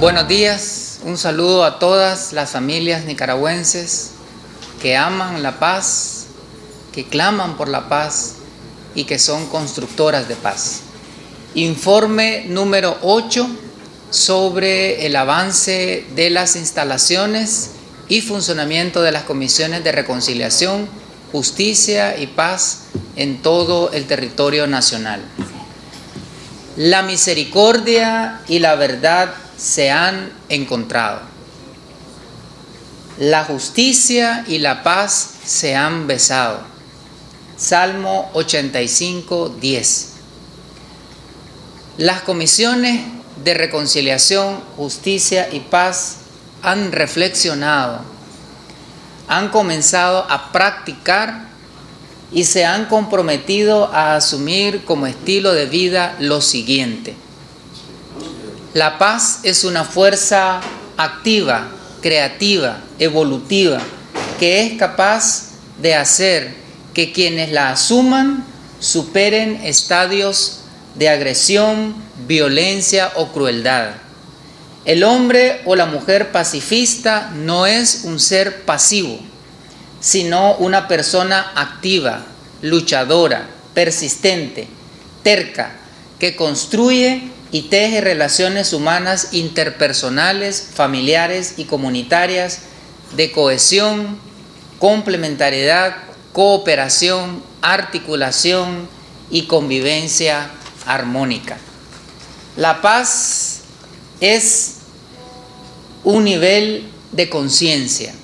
Buenos días, un saludo a todas las familias nicaragüenses que aman la paz, que claman por la paz y que son constructoras de paz. Informe número 8 sobre el avance de las instalaciones y funcionamiento de las comisiones de reconciliación, justicia y paz en todo el territorio nacional. La misericordia y la verdad se han encontrado. La justicia y la paz se han besado. Salmo 85, 10. Las comisiones de reconciliación, justicia y paz han reflexionado, han comenzado a practicar y se han comprometido a asumir como estilo de vida lo siguiente. La paz es una fuerza activa, creativa, evolutiva, que es capaz de hacer que quienes la asuman superen estadios de agresión, violencia o crueldad. El hombre o la mujer pacifista no es un ser pasivo, sino una persona activa, luchadora, persistente, terca, que construye y teje relaciones humanas interpersonales, familiares y comunitarias de cohesión, complementariedad, cooperación, articulación y convivencia armónica. La paz es un nivel de conciencia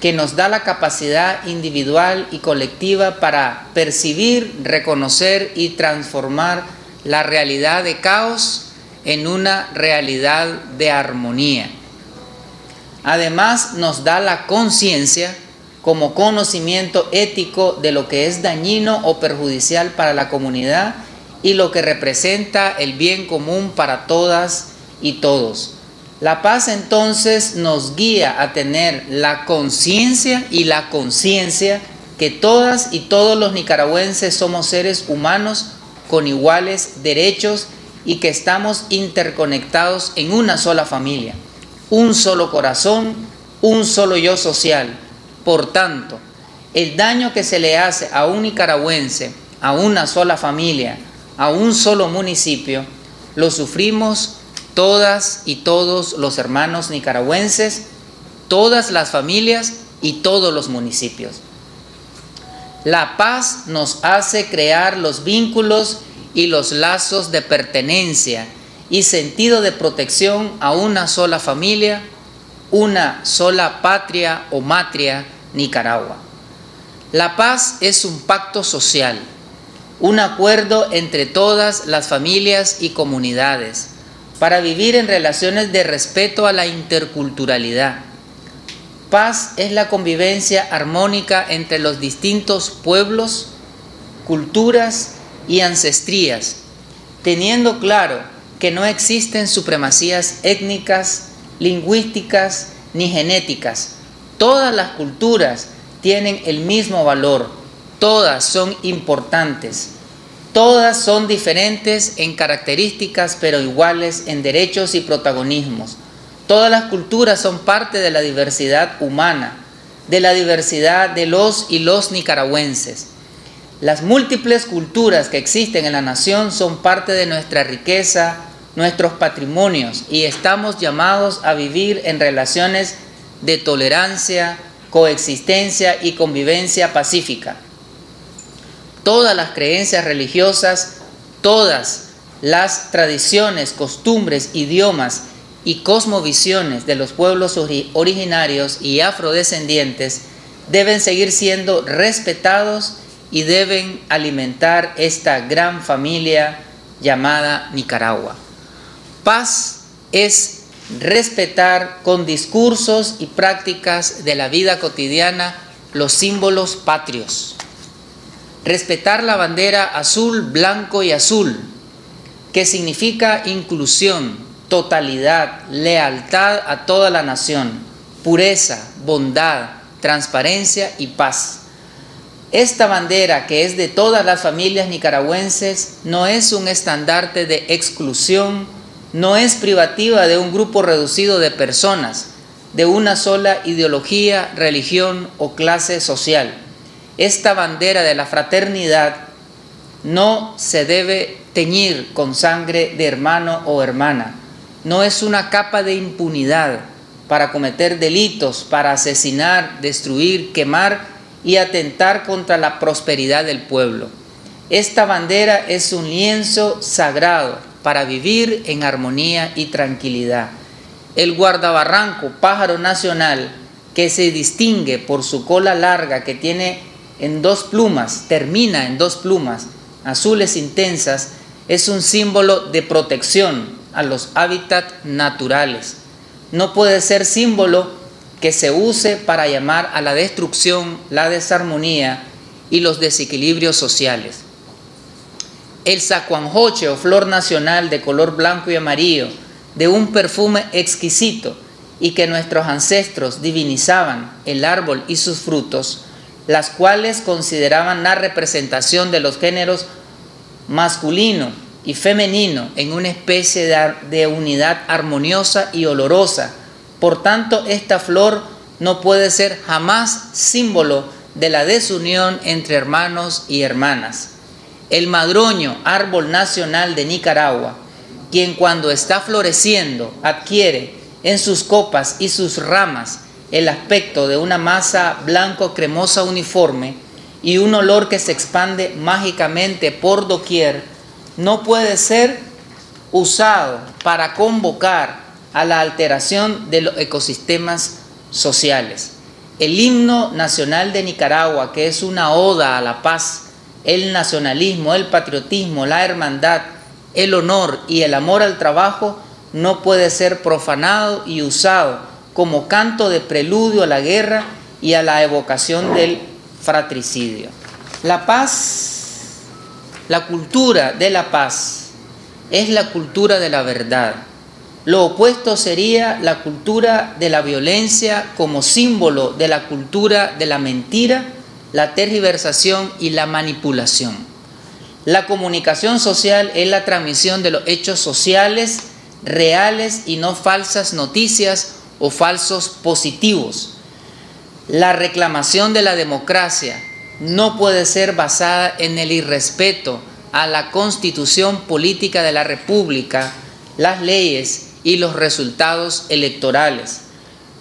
que nos da la capacidad individual y colectiva para percibir, reconocer y transformar la realidad de caos en una realidad de armonía. Además nos da la conciencia como conocimiento ético de lo que es dañino o perjudicial para la comunidad y lo que representa el bien común para todas y todos. La paz entonces nos guía a tener la conciencia y la conciencia que todas y todos los nicaragüenses somos seres humanos con iguales derechos y que estamos interconectados en una sola familia, un solo corazón, un solo yo social. Por tanto, el daño que se le hace a un nicaragüense, a una sola familia, a un solo municipio, lo sufrimos todas y todos los hermanos nicaragüenses, todas las familias y todos los municipios. La paz nos hace crear los vínculos y los lazos de pertenencia y sentido de protección a una sola familia, una sola patria o matria, Nicaragua. La paz es un pacto social, un acuerdo entre todas las familias y comunidades para vivir en relaciones de respeto a la interculturalidad Paz es la convivencia armónica entre los distintos pueblos, culturas y ancestrías, teniendo claro que no existen supremacías étnicas, lingüísticas ni genéticas. Todas las culturas tienen el mismo valor, todas son importantes, todas son diferentes en características pero iguales en derechos y protagonismos. Todas las culturas son parte de la diversidad humana, de la diversidad de los y los nicaragüenses. Las múltiples culturas que existen en la nación son parte de nuestra riqueza, nuestros patrimonios y estamos llamados a vivir en relaciones de tolerancia, coexistencia y convivencia pacífica. Todas las creencias religiosas, todas las tradiciones, costumbres, idiomas y cosmovisiones de los pueblos originarios y afrodescendientes deben seguir siendo respetados y deben alimentar esta gran familia llamada Nicaragua. Paz es respetar con discursos y prácticas de la vida cotidiana los símbolos patrios. Respetar la bandera azul, blanco y azul, que significa inclusión, totalidad, lealtad a toda la nación, pureza, bondad, transparencia y paz. Esta bandera, que es de todas las familias nicaragüenses, no es un estandarte de exclusión no es privativa de un grupo reducido de personas, de una sola ideología, religión o clase social. Esta bandera de la fraternidad no se debe teñir con sangre de hermano o hermana. No es una capa de impunidad para cometer delitos, para asesinar, destruir, quemar y atentar contra la prosperidad del pueblo. Esta bandera es un lienzo sagrado para vivir en armonía y tranquilidad. El guardabarranco, pájaro nacional, que se distingue por su cola larga que tiene en dos plumas, termina en dos plumas azules intensas, es un símbolo de protección a los hábitats naturales. No puede ser símbolo que se use para llamar a la destrucción, la desarmonía y los desequilibrios sociales. El sacuanjoche o flor nacional de color blanco y amarillo, de un perfume exquisito y que nuestros ancestros divinizaban el árbol y sus frutos, las cuales consideraban la representación de los géneros masculino y femenino en una especie de, unidad armoniosa y olorosa. Por tanto, esta flor no puede ser jamás símbolo de la desunión entre hermanos y hermanas. El madroño, árbol nacional de Nicaragua, quien cuando está floreciendo adquiere en sus copas y sus ramas el aspecto de una masa blanco cremosa uniforme y un olor que se expande mágicamente por doquier, no puede ser usado para convocar a la alteración de los ecosistemas sociales. El himno nacional de Nicaragua, que es una oda a la paz, el nacionalismo, el patriotismo, la hermandad, el honor y el amor al trabajo, no puede ser profanado y usado como canto de preludio a la guerra y a la evocación del fratricidio. La paz, la cultura de la paz, es la cultura de la verdad. Lo opuesto sería la cultura de la violencia como símbolo de la cultura de la mentira, la tergiversación y la manipulación. La comunicación social es la transmisión de los hechos sociales reales y no falsas noticias o falsos positivos. La reclamación de la democracia no puede ser basada en el irrespeto a la constitución política de la República, las leyes y los resultados electorales.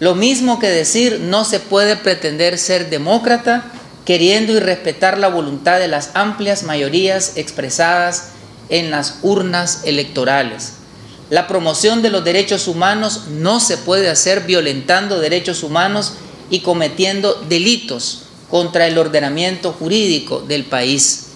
Lo mismo que decir no se puede pretender ser demócrata queriendo y respetar la voluntad de las amplias mayorías expresadas en las urnas electorales. La promoción de los derechos humanos no se puede hacer violentando derechos humanos y cometiendo delitos contra el ordenamiento jurídico del país.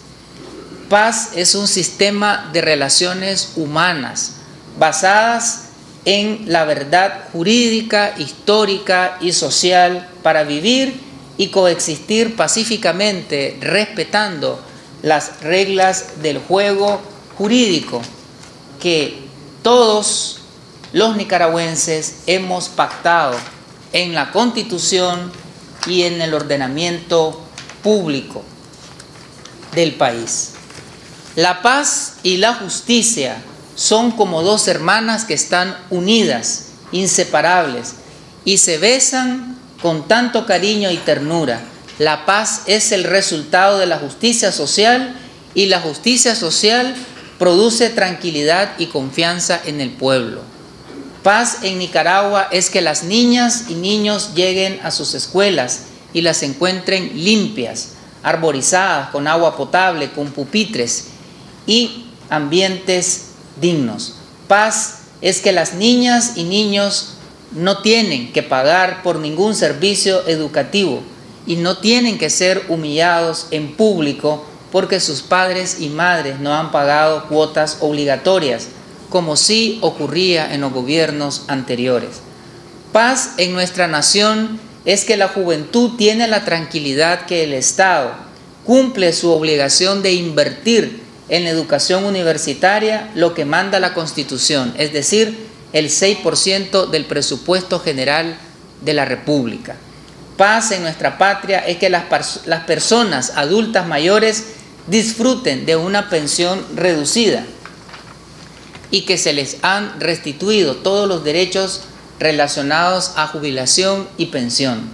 Paz es un sistema de relaciones humanas basadas en la verdad jurídica, histórica y social para vivir y coexistir pacíficamente respetando las reglas del juego jurídico que todos los nicaragüenses hemos pactado en la constitución y en el ordenamiento público del país. La paz y la justicia son como dos hermanas que están unidas, inseparables, y se besan con tanto cariño y ternura. La paz es el resultado de la justicia social y la justicia social produce tranquilidad y confianza en el pueblo. Paz en Nicaragua es que las niñas y niños lleguen a sus escuelas y las encuentren limpias, arborizadas, con agua potable, con pupitres y ambientes dignos. Paz es que las niñas y niños no tienen que pagar por ningún servicio educativo y no tienen que ser humillados en público porque sus padres y madres no han pagado cuotas obligatorias, como sí ocurría en los gobiernos anteriores. Paz en nuestra nación es que la juventud tiene la tranquilidad que el Estado cumple su obligación de invertir en la educación universitaria lo que manda la Constitución, es decir, el 6% del presupuesto general de la República. Paz en nuestra patria es que las, las personas adultas mayores disfruten de una pensión reducida. Y que se les han restituido todos los derechos relacionados a jubilación y pensión.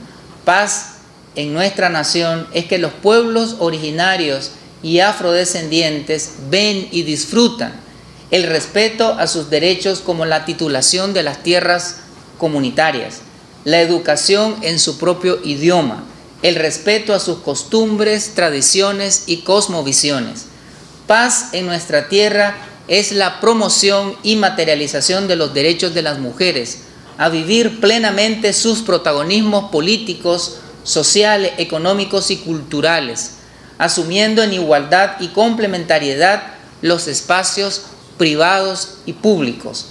Paz en nuestra nación es que los pueblos originarios y afrodescendientes ven y disfrutan el respeto a sus derechos como la titulación de las tierras comunitarias, la educación en su propio idioma, el respeto a sus costumbres, tradiciones y cosmovisiones. Paz en nuestra tierra es la promoción y materialización de los derechos de las mujeres a vivir plenamente sus protagonismos políticos, sociales, económicos y culturales, asumiendo en igualdad y complementariedad los espacios privados y públicos.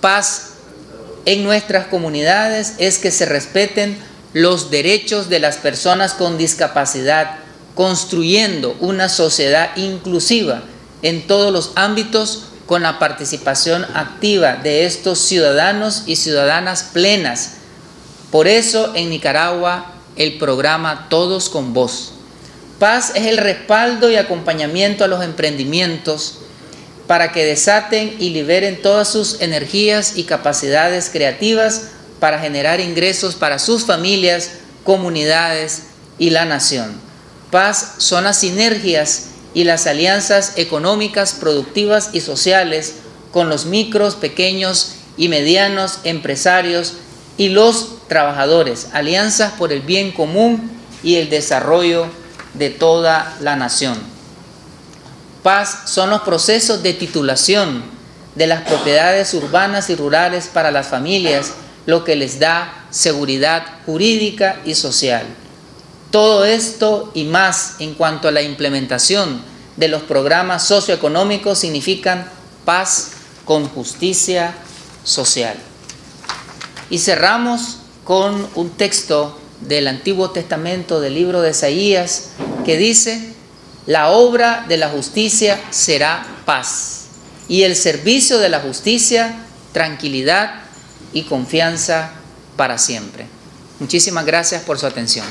Paz en nuestras comunidades es que se respeten los derechos de las personas con discapacidad, construyendo una sociedad inclusiva en todos los ámbitos con la participación activa de estos ciudadanos y ciudadanas plenas. Por eso en Nicaragua el programa Todos con Voz. Paz es el respaldo y acompañamiento a los emprendimientos para que desaten y liberen todas sus energías y capacidades creativas para generar ingresos para sus familias, comunidades y la nación. Paz son las sinergias y las alianzas económicas, productivas y sociales con los micros, pequeños y medianos empresarios y los trabajadores, alianzas por el bien común y el desarrollo de toda la nación. Paz son los procesos de titulación de las propiedades urbanas y rurales para las familias, lo que les da seguridad jurídica y social. Todo esto y más en cuanto a la implementación de los programas socioeconómicos significan paz con justicia social. Y cerramos con un texto del Antiguo Testamento del libro de Isaías que dice, la obra de la justicia será paz y el servicio de la justicia tranquilidad y confianza para siempre. Muchísimas gracias por su atención.